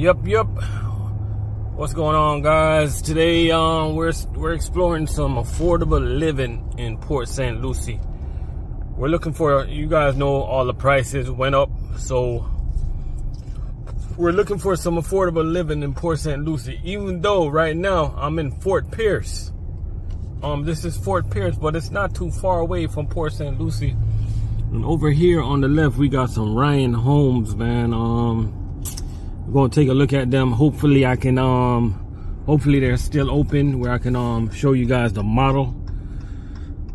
Yep, yep. What's going on, guys? Today, um, we're we're exploring some affordable living in Port St. Lucie. We're looking for. You guys know all the prices went up, so we're looking for some affordable living in Port St. Lucie. Even though right now I'm in Fort Pierce. Um, this is Fort Pierce, but it's not too far away from Port St. Lucie. And over here on the left, we got some Ryan Homes, man. Um, we're gonna take a look at them. Hopefully I can, um, hopefully they're still open where I can um, show you guys the model.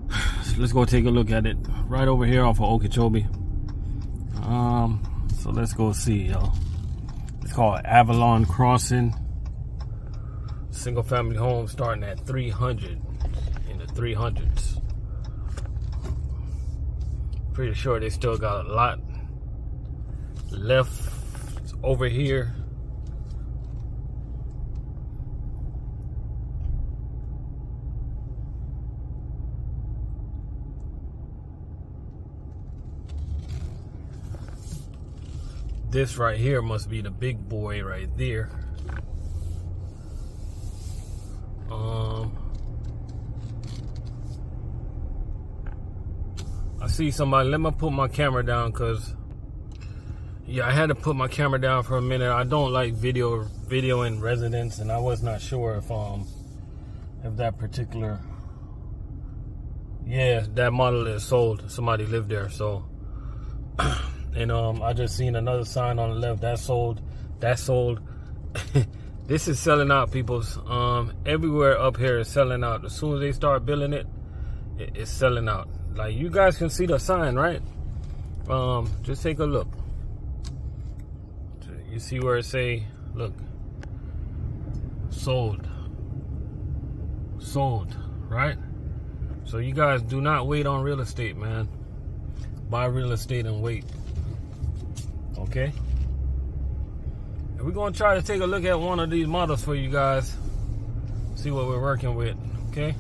So let's go take a look at it. Right over here off of Okeechobee. Um, so let's go see, y'all. It's called Avalon Crossing. Single family home starting at 300 in the 300s. Pretty sure they still got a lot left over here. This right here must be the big boy right there. Um, I see somebody. Let me put my camera down because yeah, I had to put my camera down for a minute. I don't like video videoing residents, and I was not sure if um if that particular yeah that model is sold. Somebody lived there, so and um I just seen another sign on the left that sold. That sold. this is selling out, people's. Um, everywhere up here is selling out. As soon as they start building it, it it's selling out. Like you guys can see the sign, right? Um, just take a look you see where it say look sold. Sold right? So you guys do not wait on real estate man. Buy real estate and wait okay? And we're gonna try to take a look at one of these models for you guys. See what we're working with okay?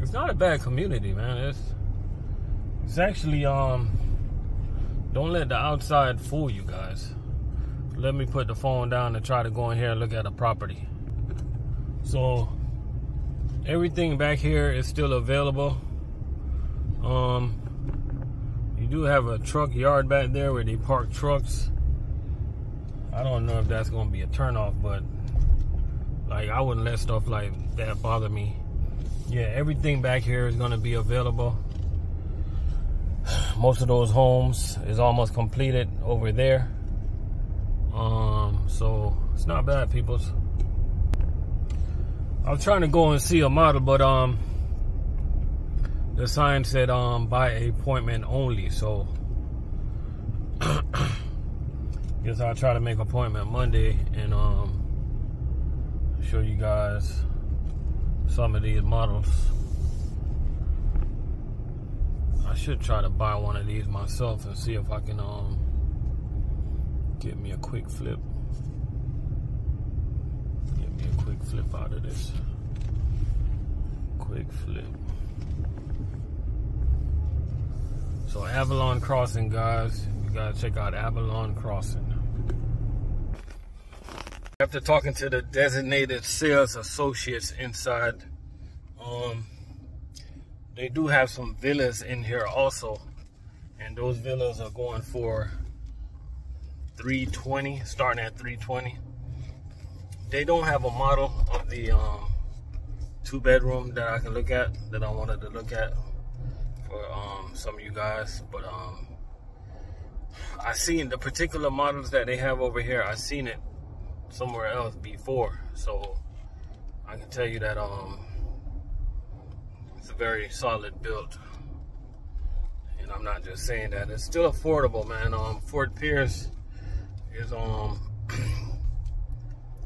It's not a bad community man. It's it's actually, um, don't let the outside fool you guys. Let me put the phone down and try to go in here and look at the property. So, everything back here is still available. Um, you do have a truck yard back there where they park trucks. I don't know if that's going to be a turnoff, but like I wouldn't let stuff like that bother me. Yeah, everything back here is going to be available most of those homes is almost completed over there. Um, so it's not bad, peoples. I was trying to go and see a model, but um, the sign said um by appointment only. So guess I'll try to make an appointment Monday and um show you guys some of these models. I should try to buy one of these myself and see if I can um get me a quick flip. Get me a quick flip out of this. Quick flip. So Avalon Crossing, guys. You gotta check out Avalon Crossing. After talking to the designated sales associates inside, um, they do have some villas in here also. And those villas are going for 320 starting at 320 they don't have a model of the um, two bedroom that I can look at that I wanted to look at for um, some of you guys but um, I seen the particular models that they have over here I seen it somewhere else before. So I can tell you that um it's a very solid build. And I'm not just saying that. It's still affordable, man. Um, Fort Pierce is um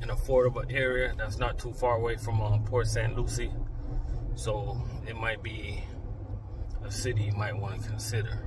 an affordable area that's not too far away from um, Port St. Lucie. So it might be a city you might want to consider.